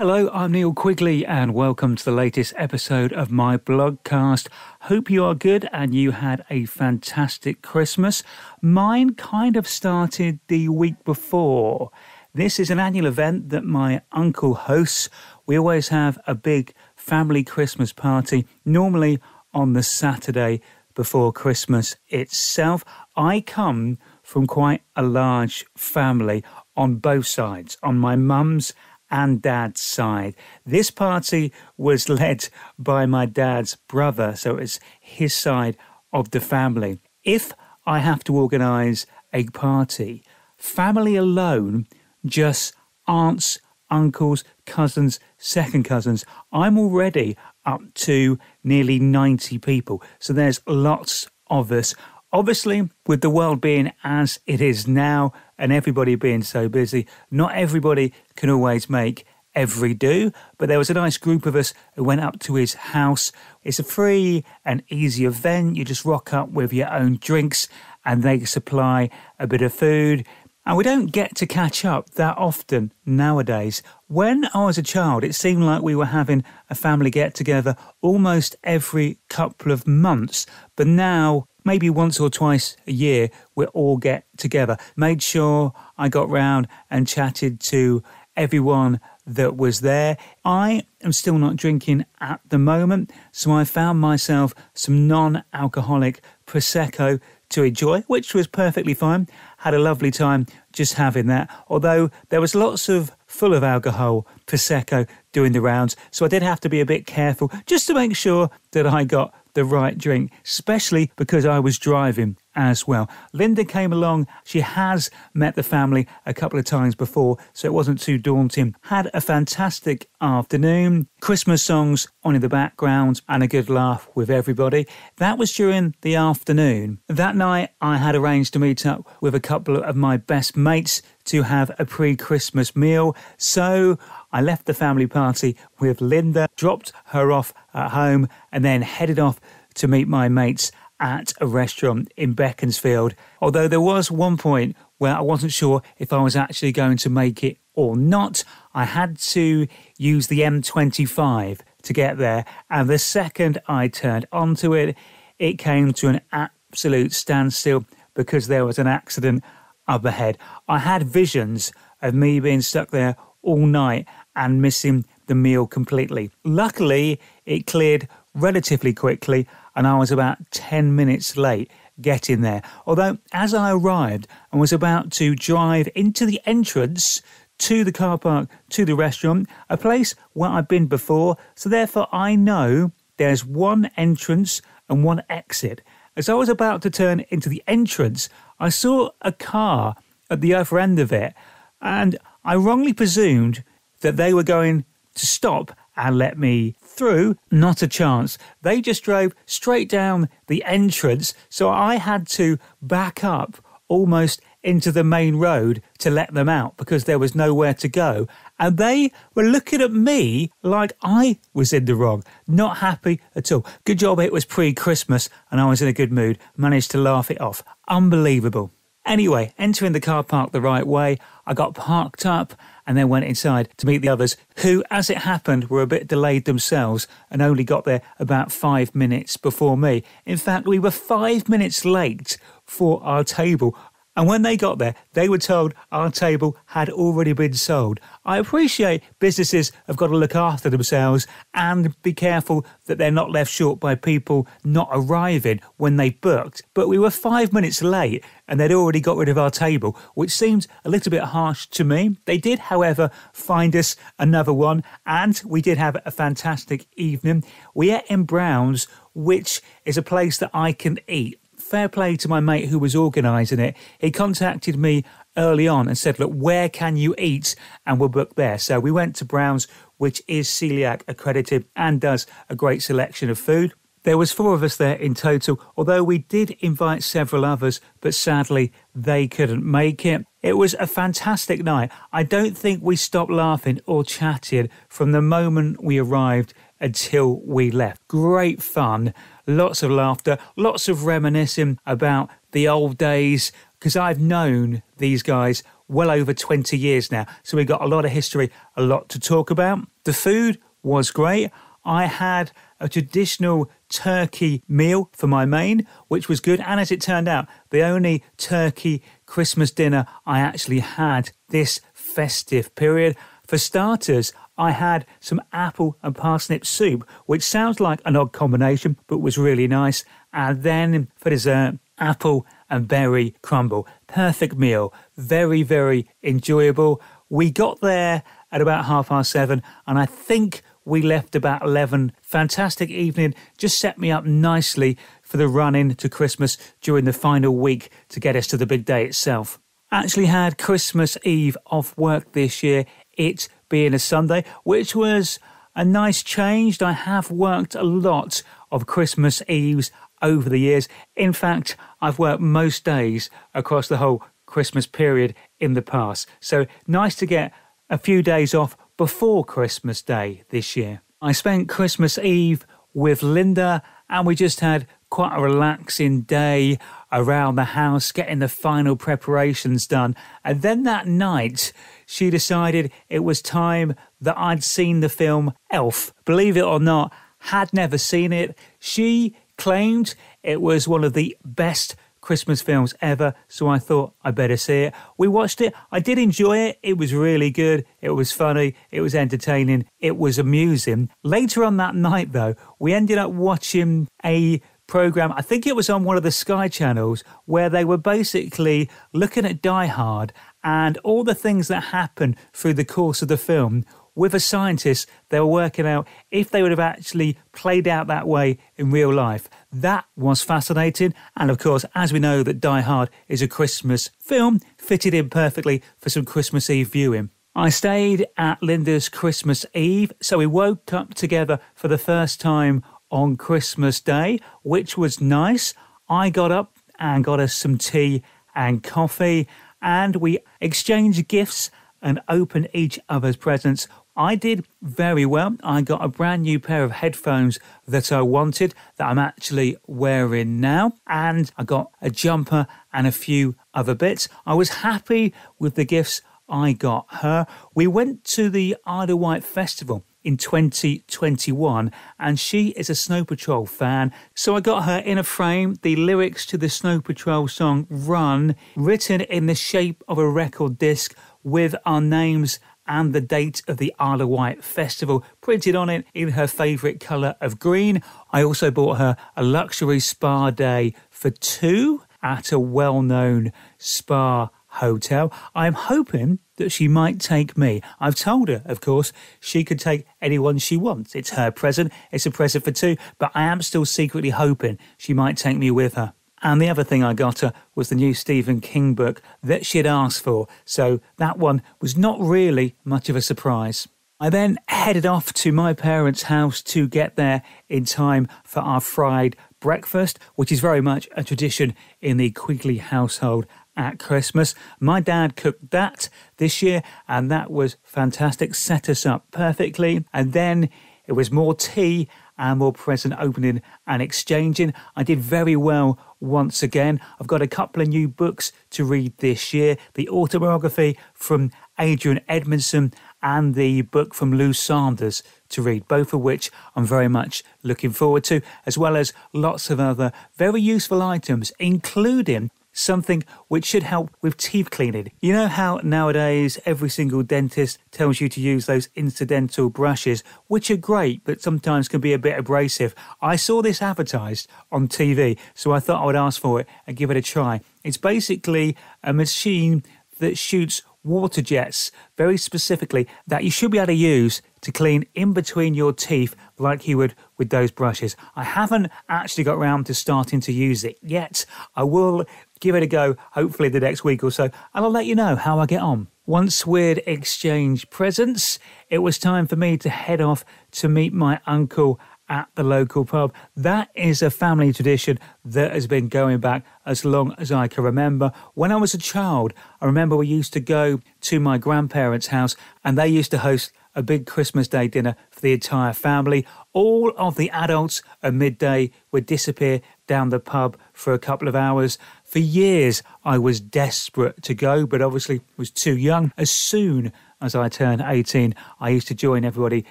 Hello, I'm Neil Quigley, and welcome to the latest episode of my blogcast. Hope you are good and you had a fantastic Christmas. Mine kind of started the week before. This is an annual event that my uncle hosts. We always have a big family Christmas party, normally on the Saturday before Christmas itself. I come from quite a large family on both sides, on my mum's and dad's side. This party was led by my dad's brother, so it's his side of the family. If I have to organise a party, family alone, just aunts, uncles, cousins, second cousins, I'm already up to nearly 90 people. So there's lots of us. Obviously, with the world being as it is now and everybody being so busy, not everybody can always make every do, but there was a nice group of us who went up to his house. It's a free and easy event. You just rock up with your own drinks and they supply a bit of food. And we don't get to catch up that often nowadays. When I was a child, it seemed like we were having a family get together almost every couple of months. But now maybe once or twice a year we all get together. Made sure I got round and chatted to everyone that was there. I am still not drinking at the moment, so I found myself some non alcoholic Prosecco to enjoy, which was perfectly fine. Had a lovely time just having that, although there was lots of full of alcohol Prosecco doing the rounds, so I did have to be a bit careful just to make sure that I got the right drink, especially because I was driving as well. Linda came along. She has met the family a couple of times before, so it wasn't too daunting. Had a fantastic afternoon, Christmas songs on in the background, and a good laugh with everybody. That was during the afternoon. That night, I had arranged to meet up with a couple of my best mates to have a pre Christmas meal. So I left the family party with Linda, dropped her off at home, and then headed off to meet my mates at a restaurant in Beaconsfield. Although there was one point where I wasn't sure if I was actually going to make it or not, I had to use the M25 to get there. And the second I turned onto it, it came to an absolute standstill because there was an accident up ahead. I had visions of me being stuck there all night and missing the meal completely. Luckily, it cleared relatively quickly and I was about 10 minutes late getting there. Although, as I arrived and was about to drive into the entrance to the car park to the restaurant, a place where I've been before, so therefore I know there's one entrance and one exit. As I was about to turn into the entrance, I saw a car at the other end of it, and I wrongly presumed that they were going to stop and let me through. Not a chance. They just drove straight down the entrance, so I had to back up almost into the main road to let them out because there was nowhere to go. And they were looking at me like I was in the wrong. Not happy at all. Good job it was pre Christmas and I was in a good mood. Managed to laugh it off. Unbelievable. Anyway, entering the car park the right way, I got parked up and then went inside to meet the others, who, as it happened, were a bit delayed themselves and only got there about five minutes before me. In fact, we were five minutes late for our table. And when they got there, they were told our table had already been sold. I appreciate businesses have got to look after themselves and be careful that they're not left short by people not arriving when they booked. But we were five minutes late and they'd already got rid of our table, which seemed a little bit harsh to me. They did, however, find us another one and we did have a fantastic evening. We ate in Browns, which is a place that I can eat fair play to my mate who was organising it. He contacted me early on and said, Look, where can you eat? And we'll book there. So we went to Brown's, which is celiac accredited and does a great selection of food. There was four of us there in total, although we did invite several others, but sadly they couldn't make it. It was a fantastic night. I don't think we stopped laughing or chatting from the moment we arrived until we left. Great fun, lots of laughter, lots of reminiscing about the old days, because I've known these guys well over 20 years now. So we got a lot of history, a lot to talk about. The food was great. I had a traditional turkey meal for my main, which was good. And as it turned out, the only turkey Christmas dinner I actually had this festive period. For starters, I had some apple and parsnip soup, which sounds like an odd combination, but was really nice. And then for dessert, apple and berry crumble. Perfect meal. Very, very enjoyable. We got there at about half past seven, and I think we left about 11. Fantastic evening. Just set me up nicely for the run in to Christmas during the final week to get us to the big day itself. Actually had Christmas Eve off work this year, it being a Sunday, which was a nice change. I have worked a lot of Christmas Eves over the years. In fact, I've worked most days across the whole Christmas period in the past. So nice to get a few days off before Christmas Day this year. I spent Christmas Eve with Linda and we just had quite a relaxing day around the house, getting the final preparations done. And then that night, she decided it was time that I'd seen the film Elf. Believe it or not, had never seen it. She claimed it was one of the best Christmas films ever, so I thought I better see it. We watched it. I did enjoy it. It was really good. It was funny. It was entertaining. It was amusing. Later on that night, though, we ended up watching a program. I think it was on one of the Sky channels where they were basically looking at Die Hard and all the things that happen through the course of the film with a scientist, they were working out if they would have actually played out that way in real life. That was fascinating. And of course, as we know that Die Hard is a Christmas film, fitted in perfectly for some Christmas Eve viewing. I stayed at Linda's Christmas Eve, so we woke up together for the first time on Christmas Day, which was nice. I got up and got us some tea and coffee, and we exchanged gifts and opened each other's presents I did very well. I got a brand new pair of headphones that I wanted that I'm actually wearing now. And I got a jumper and a few other bits. I was happy with the gifts I got her. We went to the of Wight Festival in 2021 and she is a Snow Patrol fan. So I got her in a frame the lyrics to the Snow Patrol song Run written in the shape of a record disc with our names and the date of the Isle of Wight Festival printed on it in her favourite colour of green. I also bought her a luxury spa day for two at a well known spa hotel. I'm hoping that she might take me. I've told her, of course, she could take anyone she wants. It's her present, it's a present for two, but I am still secretly hoping she might take me with her. And the other thing I got her was the new Stephen King book that she'd asked for, so that one was not really much of a surprise. I then headed off to my parents' house to get there in time for our fried breakfast, which is very much a tradition in the Quigley household at Christmas. My dad cooked that this year, and that was fantastic, set us up perfectly. And then it was more tea and more present opening and exchanging. I did very well once again. I've got a couple of new books to read this year the autobiography from Adrian Edmondson and the book from Lou Sanders to read, both of which I'm very much looking forward to, as well as lots of other very useful items, including something which should help with teeth cleaning. You know how nowadays every single dentist tells you to use those interdental brushes, which are great but sometimes can be a bit abrasive. I saw this advertised on TV, so I thought I would ask for it and give it a try. It's basically a machine that shoots water jets very specifically that you should be able to use to clean in between your teeth like you would with those brushes. I haven't actually got around to starting to use it yet. I will give it a go hopefully the next week or so and I'll let you know how I get on. Once we'd exchanged presents, it was time for me to head off to meet my uncle at the local pub. That is a family tradition that has been going back as long as I can remember. When I was a child, I remember we used to go to my grandparents' house and they used to host a big Christmas Day dinner for the entire family. All of the adults at midday would disappear down the pub for a couple of hours. For years, I was desperate to go, but obviously was too young. As soon as I turned 18, I used to join everybody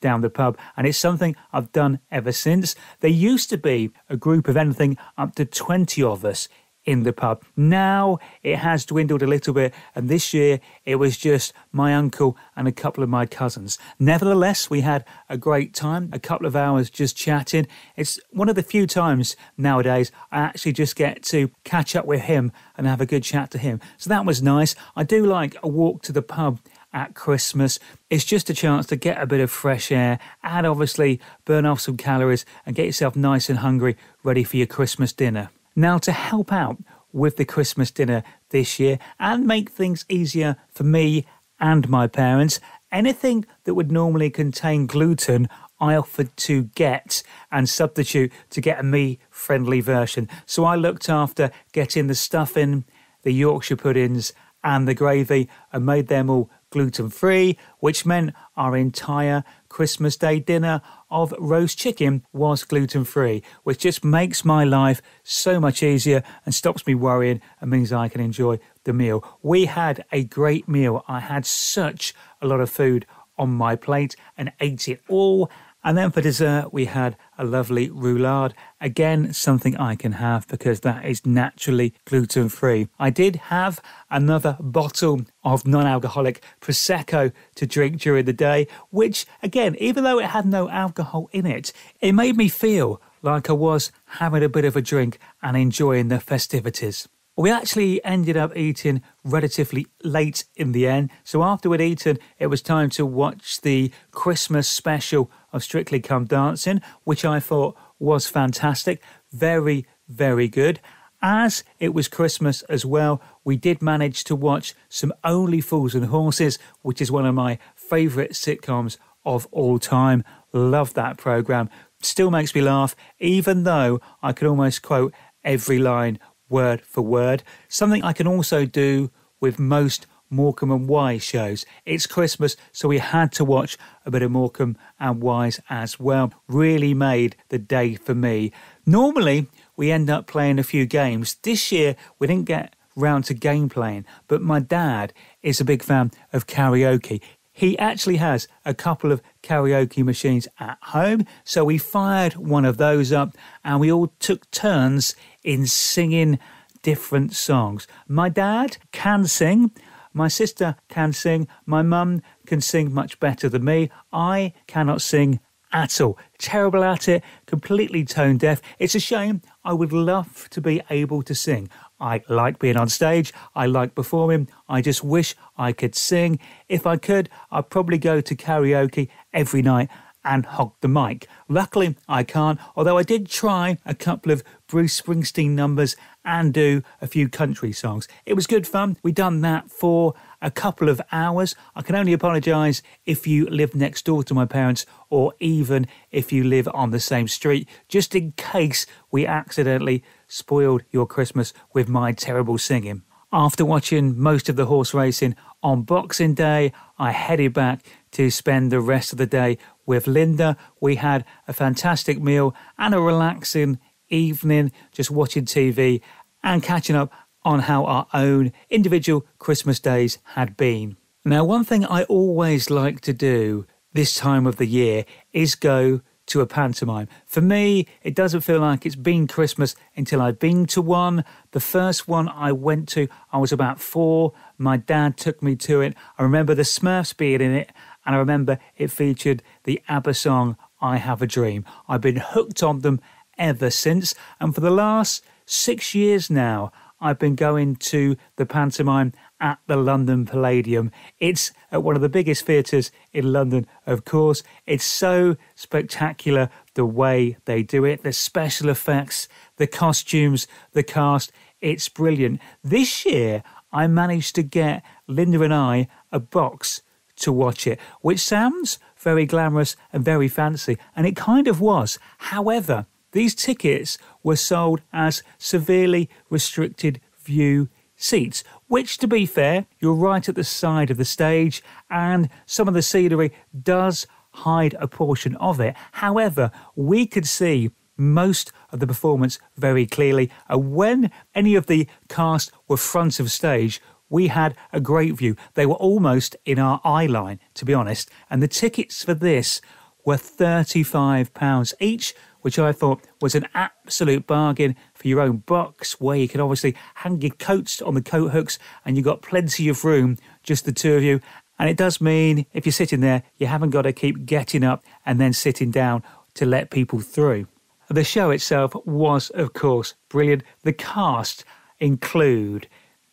down the pub, and it's something I've done ever since. There used to be a group of anything up to 20 of us in the pub. Now it has dwindled a little bit, and this year it was just my uncle and a couple of my cousins. Nevertheless, we had a great time, a couple of hours just chatting. It's one of the few times nowadays I actually just get to catch up with him and have a good chat to him. So that was nice. I do like a walk to the pub at Christmas. It's just a chance to get a bit of fresh air and obviously burn off some calories and get yourself nice and hungry, ready for your Christmas dinner. Now, to help out with the Christmas dinner this year and make things easier for me and my parents, anything that would normally contain gluten, I offered to get and substitute to get a me friendly version. So I looked after getting the stuffing, the Yorkshire puddings, and the gravy and made them all gluten free, which meant our entire Christmas Day dinner of roast chicken was gluten free, which just makes my life so much easier and stops me worrying and means I can enjoy the meal. We had a great meal. I had such a lot of food on my plate and ate it all and then for dessert, we had a lovely roulade. Again, something I can have because that is naturally gluten free. I did have another bottle of non alcoholic Prosecco to drink during the day, which, again, even though it had no alcohol in it, it made me feel like I was having a bit of a drink and enjoying the festivities. We actually ended up eating relatively late in the end. So after we'd eaten, it was time to watch the Christmas special of Strictly Come Dancing, which I thought was fantastic. Very, very good. As it was Christmas as well, we did manage to watch some Only Fools and Horses, which is one of my favourite sitcoms of all time. Love that programme. Still makes me laugh, even though I could almost quote every line word for word. Something I can also do with most Morecambe and Wise shows. It's Christmas, so we had to watch a bit of Morecambe and Wise as well. Really made the day for me. Normally, we end up playing a few games. This year, we didn't get round to game playing, but my dad is a big fan of karaoke. He actually has a couple of karaoke machines at home, so we fired one of those up and we all took turns in singing different songs. My dad can sing. My sister can sing. My mum can sing much better than me. I cannot sing at all. Terrible at it, completely tone deaf. It's a shame. I would love to be able to sing. I like being on stage. I like performing. I just wish I could sing. If I could, I'd probably go to karaoke every night and hog the mic. Luckily, I can't, although I did try a couple of Bruce Springsteen numbers and do a few country songs. It was good fun. We done that for a couple of hours. I can only apologise if you live next door to my parents or even if you live on the same street, just in case we accidentally spoiled your Christmas with my terrible singing. After watching most of the horse racing on Boxing Day, I headed back to spend the rest of the day with Linda. We had a fantastic meal and a relaxing evening just watching TV and catching up on how our own individual Christmas days had been. Now, one thing I always like to do this time of the year is go to a pantomime. For me, it doesn't feel like it's been Christmas until I've been to one. The first one I went to, I was about four. My dad took me to it. I remember the Smurfs being in it, and I remember it featured the ABBA song I Have a Dream. I've been hooked on them ever since, and for the last six years now, I've been going to the pantomime at the London Palladium. It's at one of the biggest theatres in London, of course. It's so spectacular the way they do it, the special effects, the costumes, the cast. It's brilliant. This year, I managed to get Linda and I a box to watch it, which sounds very glamorous and very fancy, and it kind of was. However, these tickets were sold as severely restricted view seats, which, to be fair, you're right at the side of the stage, and some of the scenery does hide a portion of it. However, we could see most of the performance very clearly. And when any of the cast were front of stage, we had a great view. They were almost in our eye line, to be honest. And the tickets for this were £35 each, which I thought was an absolute bargain for your own box, where you can obviously hang your coats on the coat hooks and you've got plenty of room, just the two of you. And it does mean if you're sitting there, you haven't got to keep getting up and then sitting down to let people through. The show itself was, of course, brilliant. The cast include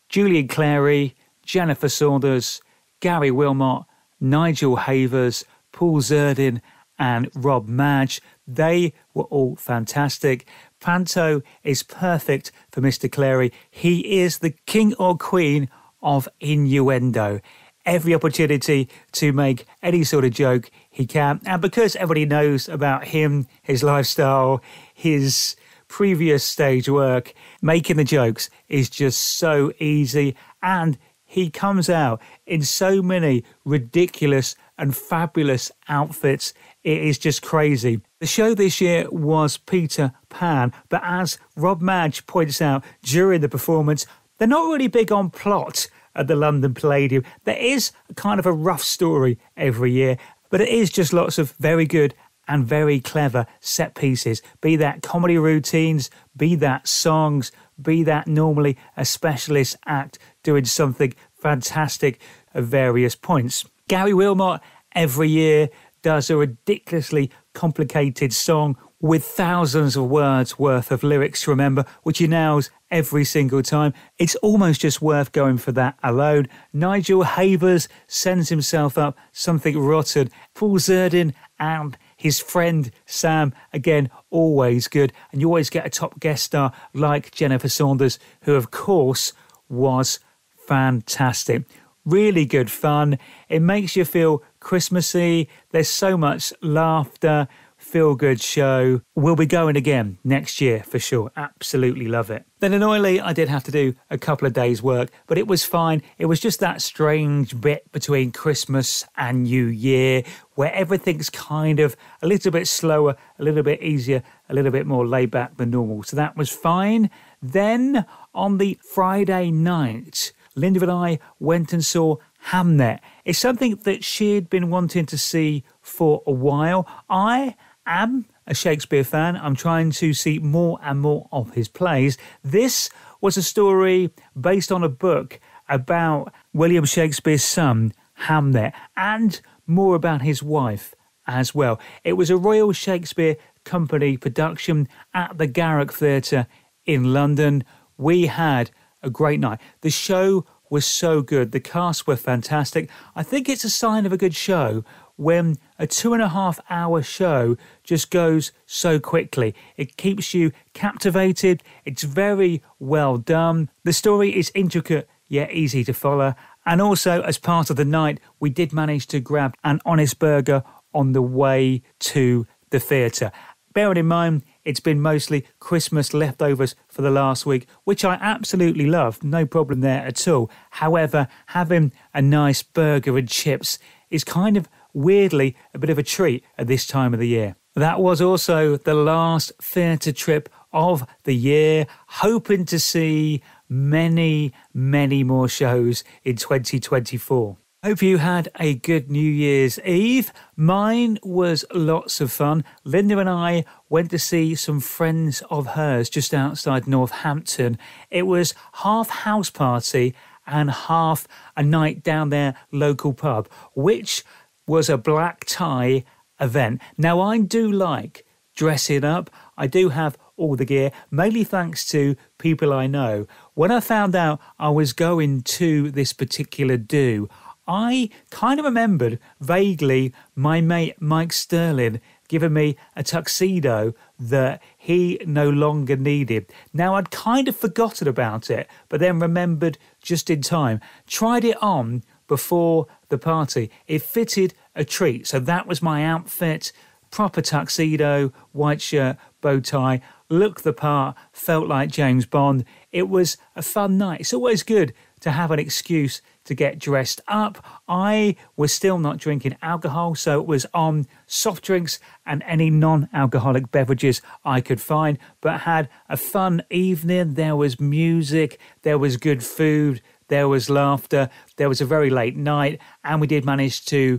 Julian Clary, Jennifer Saunders, Gary Wilmot, Nigel Havers, Paul Zerdin, and Rob Madge. They were all fantastic. Panto is perfect for Mr. Clary. He is the king or queen of innuendo. Every opportunity to make any sort of joke he can. And because everybody knows about him, his lifestyle, his previous stage work, making the jokes is just so easy. And he comes out in so many ridiculous and fabulous outfits. It is just crazy. The show this year was Peter Pan, but as Rob Madge points out during the performance, they're not really big on plot at the London Palladium. There is kind of a rough story every year, but it is just lots of very good and very clever set pieces, be that comedy routines, be that songs, be that normally a specialist act doing something fantastic at various points. Gary Wilmot every year does a ridiculously complicated song with thousands of words worth of lyrics to remember, which he nails every single time. It's almost just worth going for that alone. Nigel Havers sends himself up something rotten. Paul Zerdin and his friend Sam, again, always good. And you always get a top guest star like Jennifer Saunders, who, of course, was fantastic. Really good fun. It makes you feel Christmassy. There's so much laughter feel good show. We'll be going again next year for sure. Absolutely love it. Then annoyingly, I did have to do a couple of days' work, but it was fine. It was just that strange bit between Christmas and New Year where everything's kind of a little bit slower, a little bit easier, a little bit more laid back than normal. So that was fine. Then on the Friday night, Linda and I went and saw Hamnet. It's something that she'd been wanting to see for a while. I am a Shakespeare fan. I'm trying to see more and more of his plays. This was a story based on a book about William Shakespeare's son, Hamnet, and more about his wife as well. It was a Royal Shakespeare Company production at the Garrick Theatre in London. We had a great night. The show was so good. The cast were fantastic. I think it's a sign of a good show when a two and a half hour show just goes so quickly. It keeps you captivated. It's very well done. The story is intricate yet easy to follow. And also, as part of the night, we did manage to grab an honest burger on the way to the theatre. Bearing in mind, it's been mostly Christmas leftovers for the last week, which I absolutely love. No problem there at all. However, having a nice burger and chips is kind of weirdly a bit of a treat at this time of the year. That was also the last theatre trip of the year, hoping to see many, many more shows in 2024. Hope you had a good New Year's Eve. Mine was lots of fun. Linda and I went to see some friends of hers just outside Northampton. It was half house party and half a night down their local pub, which was a black tie event. Now, I do like dressing up. I do have all the gear, mainly thanks to people I know. When I found out I was going to this particular do, I kind of remembered vaguely my mate Mike Sterling giving me a tuxedo that he no longer needed. Now, I'd kind of forgotten about it, but then remembered just in time. Tried it on before the party. It fitted a treat. So that was my outfit proper tuxedo, white shirt, bow tie, looked the part, felt like James Bond. It was a fun night. It's always good to have an excuse to get dressed up. I was still not drinking alcohol, so it was on soft drinks and any non alcoholic beverages I could find, but had a fun evening. There was music, there was good food, there was laughter, there was a very late night, and we did manage to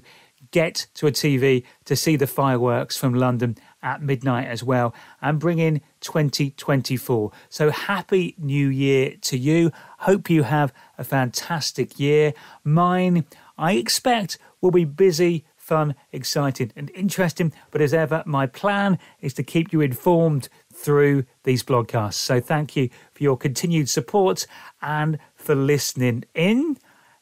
get to a TV to see the fireworks from London at midnight as well and bring in 2024. So happy new year to you. Hope you have a fantastic year. Mine, I expect, will be busy, fun, exciting, and interesting. But as ever, my plan is to keep you informed through these broadcasts. So thank you for your continued support and for listening in.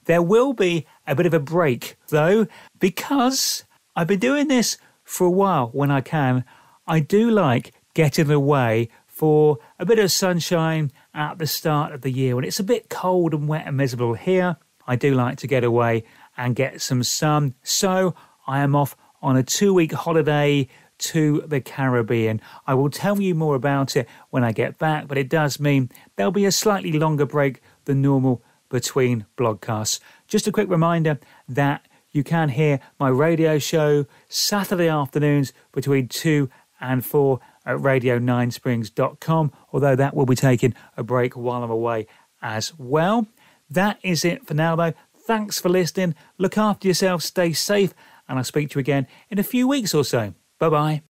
There will be a bit of a break though, because I've been doing this for a while when I can. I do like getting away for a bit of sunshine at the start of the year when it's a bit cold and wet and miserable here. I do like to get away and get some sun. So I am off on a two week holiday to the Caribbean. I will tell you more about it when I get back, but it does mean there'll be a slightly longer break than normal between blogcasts. Just a quick reminder that you can hear my radio show Saturday afternoons between 2 and 4 at radio9springs.com, although that will be taking a break while I'm away as well. That is it for now, though. Thanks for listening. Look after yourself, stay safe, and I'll speak to you again in a few weeks or so. Bye bye.